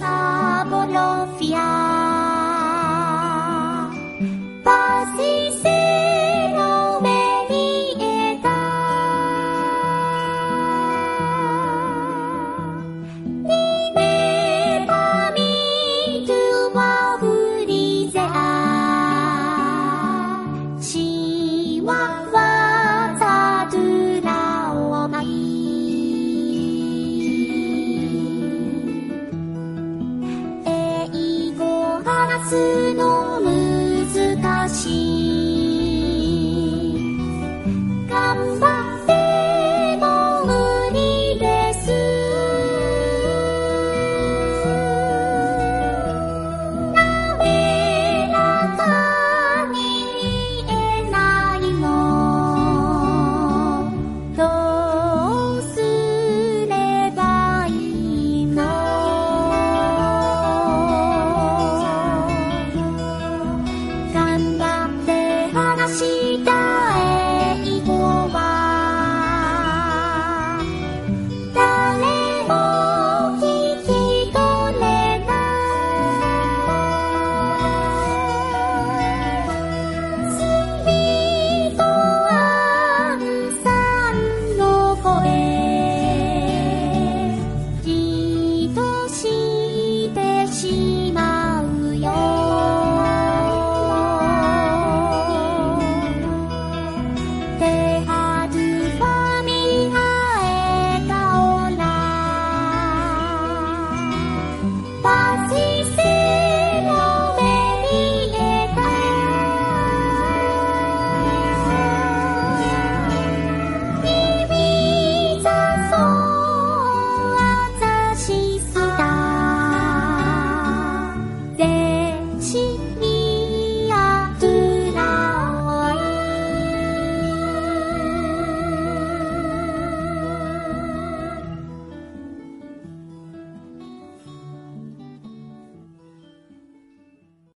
záborom. の